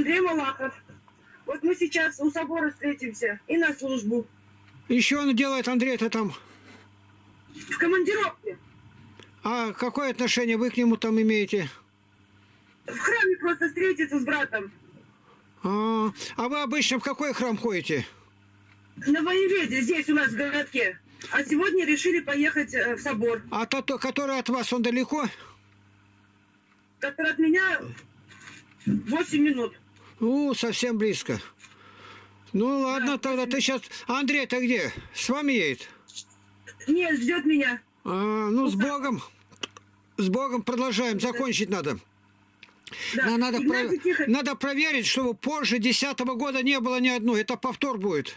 Андрей Малахов. Вот мы сейчас у собора встретимся и на службу. Еще он делает, Андрей-то там. В командировке. А какое отношение вы к нему там имеете? В храме просто встретиться с братом. А, а вы обычно в какой храм ходите? На воеведе, здесь у нас в городке. А сегодня решили поехать э, в собор. А тот, который от вас, он далеко? Который от меня 8 минут. Ну, совсем близко. Ну, ладно, тогда ты сейчас... Андрей-то где? С вами едет? Нет, ждет меня. А, ну, с Богом. С Богом продолжаем. Закончить надо. Да. На- Надо, Игнатий про- Тихо- надо проверить, чтобы позже 10 года не было ни одной. Это повтор будет.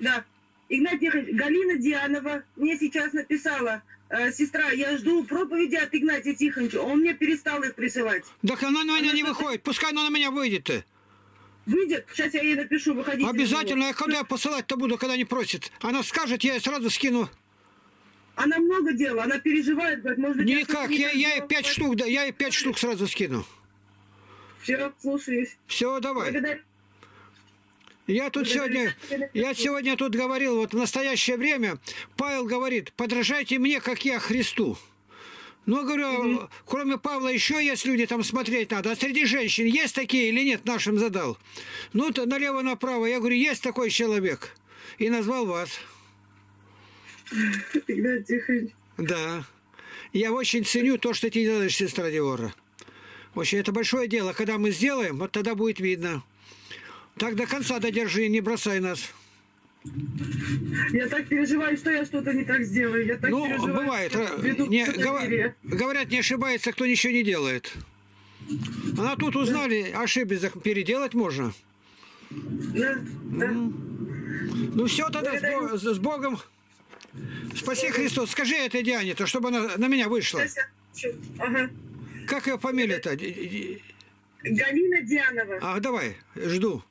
Да. Игнатий Галина Дианова мне сейчас написала, «Э, сестра, я жду проповеди от Игнатия Тихоновича. Он мне перестал их присылать. Так она на меня Она не выходит. Пускай она на меня выйдет. Выйдет? Сейчас я ей напишу, выходите. Обязательно. Я когда посылать-то буду, когда не просит. Она скажет, я ей сразу скину. Она много дела, она переживает, говорит, может быть, Никак. Я, я ей пять штук, да, я ей пять штук сразу скину. Все, слушаюсь. Все, давай. Благодарю. Я тут сегодня, я сегодня тут говорил, вот в настоящее время Павел говорит, подражайте мне, как я Христу. Ну, говорю, кроме Павла еще есть люди, там смотреть надо. А среди женщин есть такие или нет, нашим задал. Ну, то налево-направо. Я говорю, есть такой человек. И назвал вас. Да. Я очень ценю то, что ты делаешь, сестра Диора. Очень это большое дело. Когда мы сделаем, вот тогда будет видно. Так до конца додержи, не бросай нас. Я так переживаю, что я что-то не так сделаю. Я так Ну, переживаю, бывает. Ра- веду не- доверию. говорят, не ошибается, кто ничего не делает. А тут узнали, ошиблись, так переделать можно. Да, да. Ну все тогда с, Бо- с Богом. Спаси Христос. Скажи этой Диане, то чтобы она на меня вышла. Ага. Как ее фамилия-то? Галина Дианова. А, давай, жду.